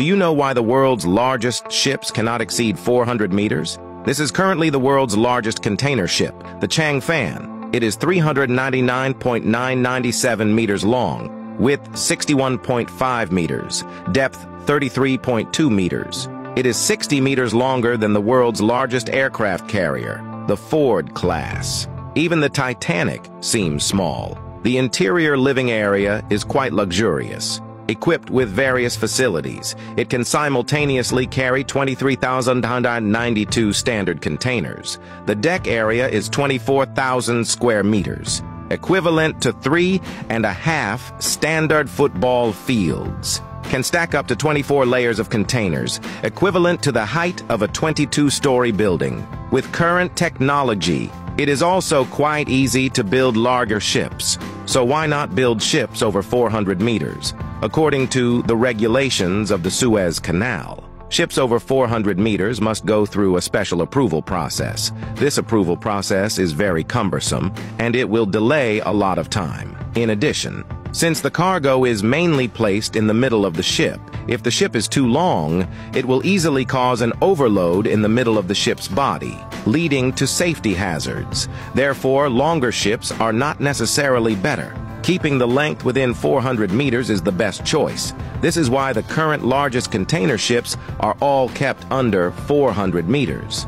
Do you know why the world's largest ships cannot exceed 400 meters? This is currently the world's largest container ship, the Changfan. It is 399.997 meters long, width 61.5 meters, depth 33.2 meters. It is 60 meters longer than the world's largest aircraft carrier, the Ford class. Even the Titanic seems small. The interior living area is quite luxurious. Equipped with various facilities, it can simultaneously carry 23,192 standard containers. The deck area is 24,000 square meters, equivalent to three and a half standard football fields. Can stack up to 24 layers of containers, equivalent to the height of a 22-story building. With current technology, it is also quite easy to build larger ships, so why not build ships over 400 meters? According to the regulations of the Suez Canal, ships over 400 meters must go through a special approval process. This approval process is very cumbersome, and it will delay a lot of time. In addition, since the cargo is mainly placed in the middle of the ship, if the ship is too long, it will easily cause an overload in the middle of the ship's body, leading to safety hazards. Therefore, longer ships are not necessarily better. Keeping the length within 400 meters is the best choice. This is why the current largest container ships are all kept under 400 meters.